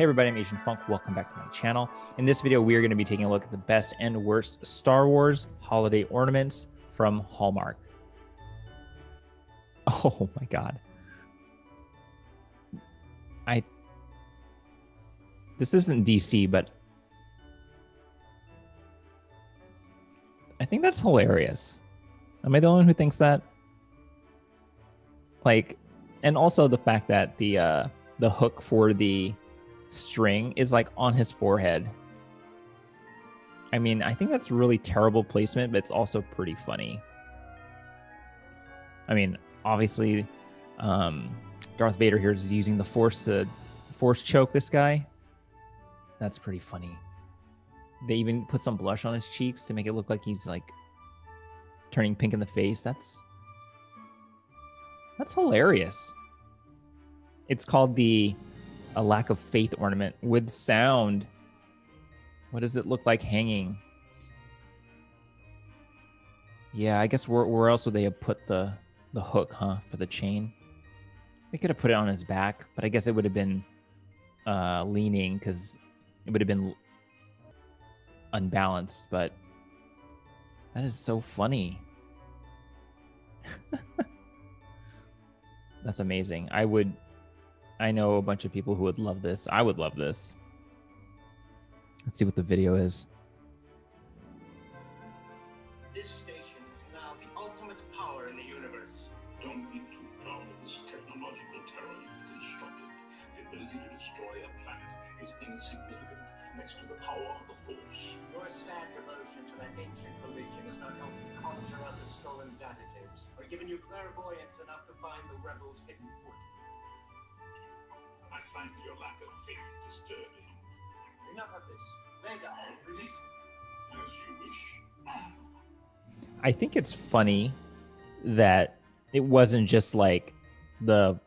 Hey everybody, I'm Asian Funk. Welcome back to my channel. In this video, we are going to be taking a look at the best and worst Star Wars holiday ornaments from Hallmark. Oh my god. I This isn't DC, but I think that's hilarious. Am I the only one who thinks that? Like and also the fact that the uh the hook for the string is like on his forehead. I mean, I think that's really terrible placement, but it's also pretty funny. I mean, obviously, um, Darth Vader here is using the Force to Force choke this guy. That's pretty funny. They even put some blush on his cheeks to make it look like he's like turning pink in the face. That's that's hilarious. It's called the a lack of faith ornament with sound. What does it look like hanging? Yeah, I guess where, where else would they have put the the hook, huh, for the chain? They could have put it on his back, but I guess it would have been uh, leaning because it would have been unbalanced. But that is so funny. That's amazing. I would I know a bunch of people who would love this. I would love this. Let's see what the video is. This station is now the ultimate power in the universe. Don't be too proud of this technological terror you've constructed. The ability to destroy a planet is insignificant next to the power of the Force. Your sad devotion to that ancient religion has not helped you conjure up the stolen data tapes, or given you clairvoyance enough to find the rebels' hidden fort. I find your lack of faith disturbing. Enough of this. Vader, release him. As you wish. I think it's funny that it wasn't just like the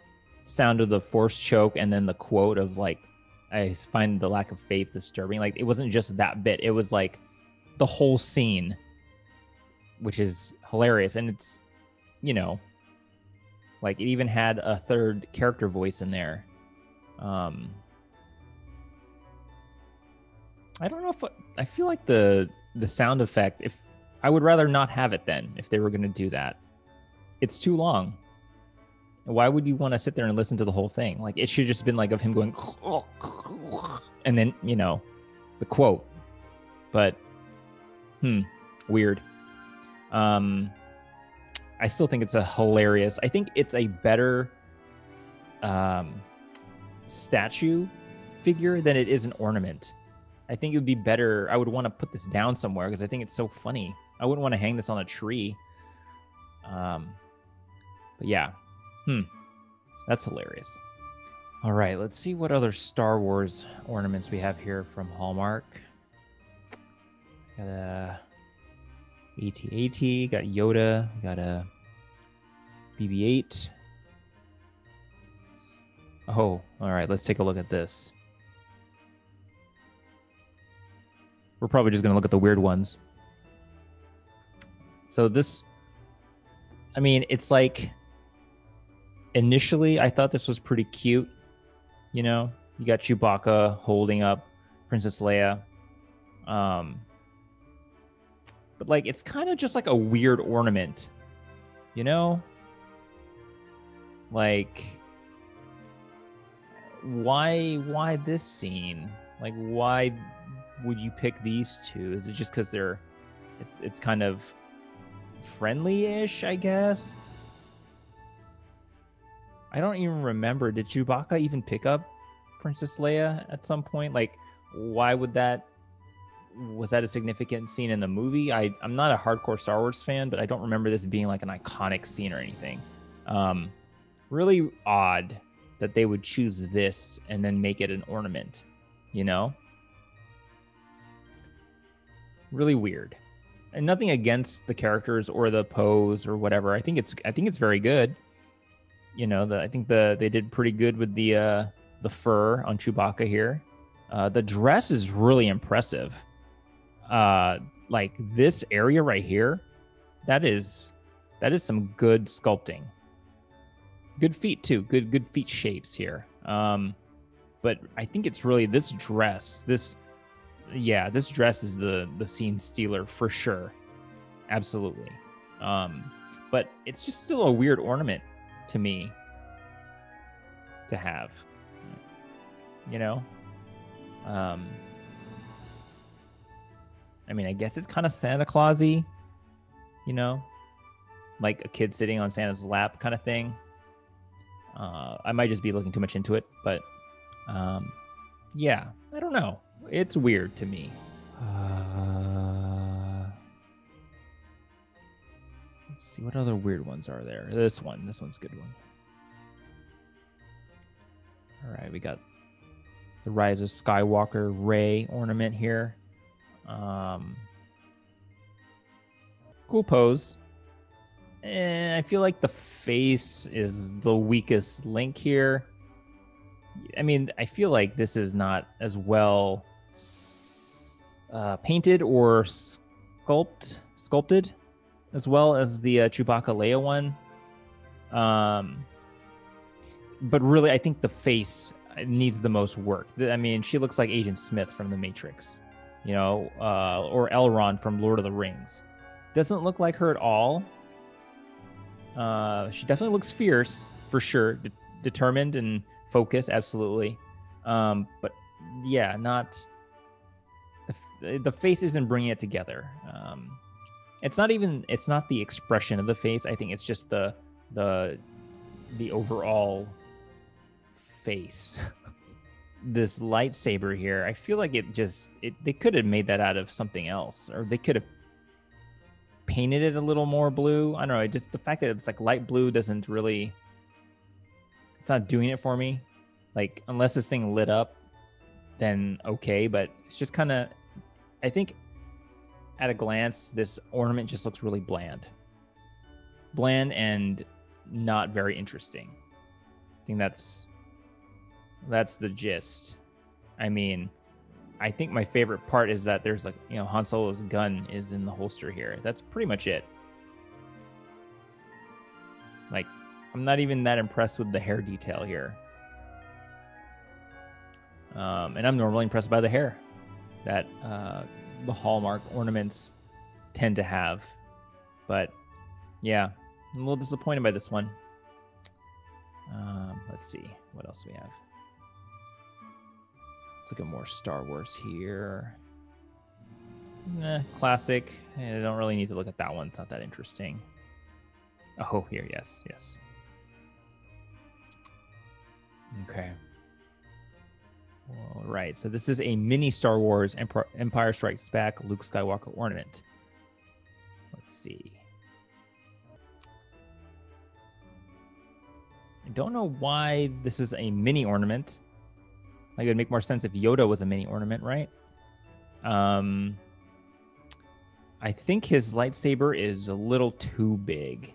sound of the force choke and then the quote of like I find the lack of faith disturbing. Like it wasn't just that bit. It was like the whole scene, which is hilarious. And it's, you know, like it even had a third character voice in there. Um I don't know if I feel like the the sound effect if I would rather not have it then if they were going to do that. It's too long. Why would you want to sit there and listen to the whole thing? Like it should just been like of him going and then, you know, the quote. But hmm, weird. Um I still think it's a hilarious. I think it's a better um statue figure than it is an ornament. I think it would be better. I would want to put this down somewhere because I think it's so funny. I wouldn't want to hang this on a tree. Um, but yeah, hmm, that's hilarious. All right, let's see what other Star Wars ornaments we have here from Hallmark. Got a AT-AT, got Yoda, got a BB-8. Oh, all right, let's take a look at this. We're probably just going to look at the weird ones. So this, I mean, it's like initially I thought this was pretty cute. You know, you got Chewbacca holding up Princess Leia. Um, but like, it's kind of just like a weird ornament, you know? Like, why, why this scene? Like, why would you pick these two? Is it just because they're it's it's kind of friendly-ish, I guess? I don't even remember. Did Chewbacca even pick up Princess Leia at some point? Like, why would that? Was that a significant scene in the movie? I I'm not a hardcore Star Wars fan, but I don't remember this being like an iconic scene or anything. Um, really odd that they would choose this and then make it an ornament. You know, really weird. And nothing against the characters or the pose or whatever. I think it's i think it's very good. You know the i think the they did pretty good with the uh the fur on chewbacca here. Uh the dress is really impressive. Uh like this area right here that is that is some good sculpting good feet too good good feet shapes here um but I think it's really this dress. This, yeah, this dress is the the scene stealer for sure, absolutely. Um, but it's just still a weird ornament to me to have. You know, um, I mean, I guess it's kind of Santa Clausy, you know, like a kid sitting on Santa's lap kind of thing. Uh, I might just be looking too much into it, but um, yeah, I don't know. It's weird to me. Uh, let's see what other weird ones are there. This one, this one's a good one. All right, we got the Rise of Skywalker Rey ornament here. Um, cool pose. And I feel like the face is the weakest link here. I mean, I feel like this is not as well uh, painted or sculpt sculpted as well as the uh, Chewbacca Leia one. Um, but really, I think the face needs the most work. I mean, she looks like Agent Smith from The Matrix, you know, uh, or Elrond from Lord of the Rings. Doesn't look like her at all. Uh, she definitely looks fierce for sure, de- determined and focused, absolutely. Um, but yeah, not the, the face isn't bringing it together. Um, it's not even it's not the expression of the face. I think it's just the the the overall face. this lightsaber here, I feel like it just it they could have made that out of something else, or they could have painted it a little more blue. I don't know. I just the fact that it's like light blue doesn't really it's not doing it for me. Like unless this thing lit up, then okay. But it's just kind of, I think, at a glance, this ornament just looks really bland, bland and not very interesting. I think that's that's the gist. I mean, I think my favorite part is that there's like you know Han Solo's gun is in the holster here. That's pretty much it. Like I'm not even that impressed with the hair detail here. Um, and I'm normally impressed by the hair that uh, the Hallmark ornaments tend to have. But yeah, I'm a little disappointed by this one. Um, let's see what else we have. Let's look at more Star Wars here. Eh, classic. I don't really need to look at that one. It's not that interesting. Oh, here, yes, yes. Okay. All right. So this is a mini Star Wars Empire Strikes Back Luke Skywalker ornament. Let's see. I don't know why this is a mini ornament. Like it would make more sense if Yoda was a mini ornament, right? Um, I think his lightsaber is a little too big.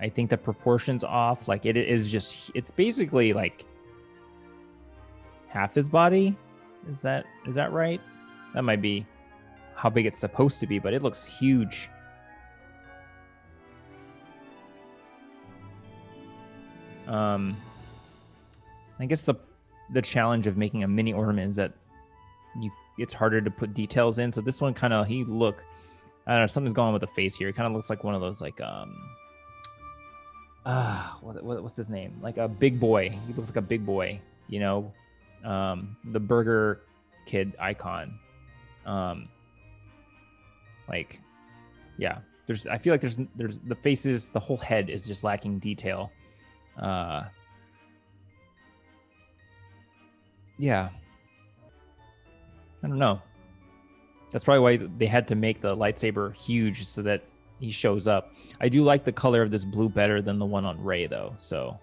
I think the proportions off. Like it is just it's basically like half his body. Is that is that right? That might be how big it's supposed to be, but it looks huge. Um I guess the the challenge of making a mini ornament is that you it's harder to put details in. So this one kind of he look I don't know, something's going on with the face here. It kind of looks like one of those like um ah, what, what, what's his name? Like a big boy. He looks like a big boy. You know, um, the Burger Kid icon. Um, like, yeah. There's. I feel like there's. There's the faces. The whole head is just lacking detail. Uh, yeah. I don't know. That's probably why they had to make the lightsaber huge so that he shows up. I do like the color of this blue better than the one on Rey though. So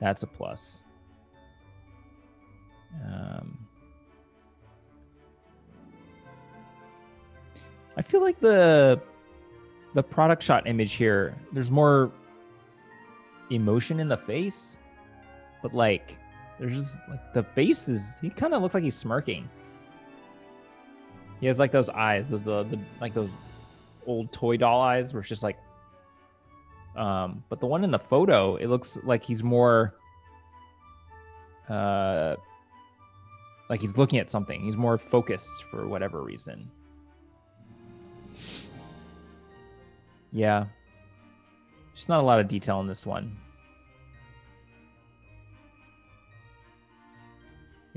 that's a plus. Um, I feel like the the product shot image here, there's more emotion in the face, but like there's just like the face is he kind of looks like he's smirking. He has like those eyes, those the, the like those old toy doll eyes where it's just like um but the one in the photo it looks like he's more uh, like he's looking at something. He's more focused for whatever reason. Yeah. There's not a lot of detail in this one.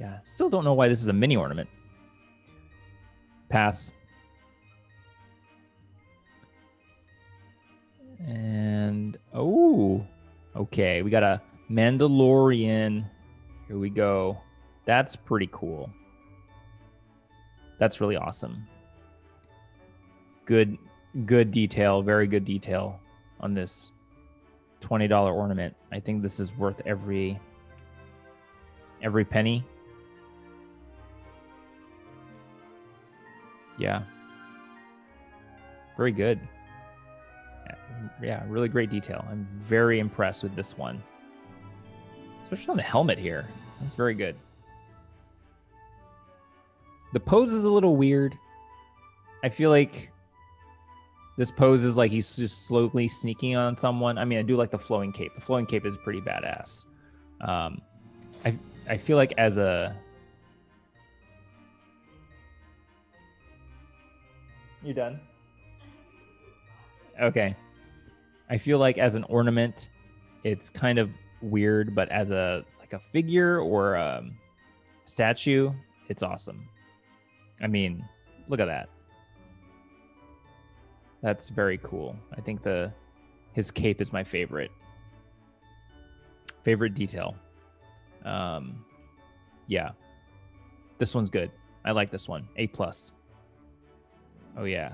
Yeah. Still don't know why this is a mini ornament. Pass. And oh, okay. We got a Mandalorian. Here we go. That's pretty cool. That's really awesome. Good, good detail. Very good detail on this $20 ornament. I think this is worth every every penny. Yeah. Very good. Yeah, really great detail. I'm very impressed with this one. Especially on the helmet here. That's very good. The pose is a little weird. I feel like this pose is like he's just slowly sneaking on someone. I mean, I do like the flowing cape. The flowing cape is pretty badass. Um, I I feel like as a you done? Okay. I feel like as an ornament, it's kind of weird, but as a like a figure or a statue, it's awesome. I mean, look at that. That's very cool. I think the his cape is my favorite. Favorite detail. Um yeah. This one's good. I like this one. A plus. Oh yeah.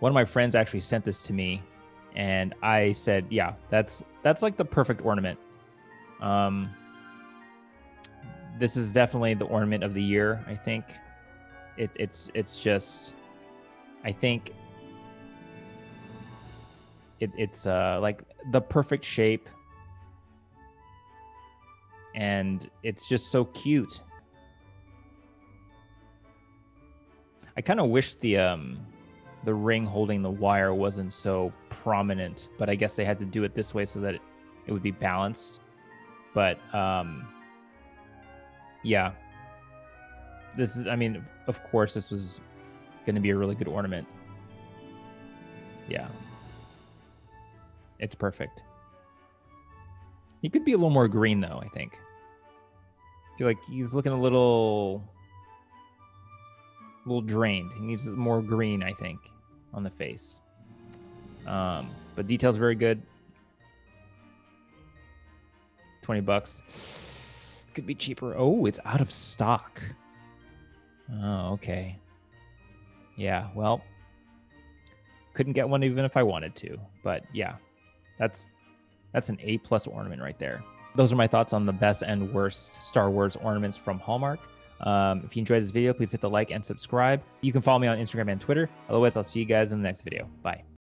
One of my friends actually sent this to me and I said, "Yeah, that's that's like the perfect ornament." Um this is definitely the ornament of the year, I think. It, it's it's just I think it, it's uh like the perfect shape and it's just so cute. I kind of wish the um the ring holding the wire wasn't so prominent, but I guess they had to do it this way so that it, it would be balanced. But um yeah. This is I mean, of course this was going to be a really good ornament. Yeah. It's perfect. He could be a little more green though, I think. I feel like he's looking a little a little drained. He needs more green, I think, on the face. Um, but details very good. 20 bucks. Could be cheaper. Oh, it's out of stock. Oh, okay. Yeah, well, couldn't get one even if I wanted to. But yeah, that's that's an A plus ornament right there. Those are my thoughts on the best and worst Star Wars ornaments from Hallmark. Um, if you enjoyed this video, please hit the like and subscribe. You can follow me on Instagram and Twitter. Otherwise, I'll see you guys in the next video. Bye.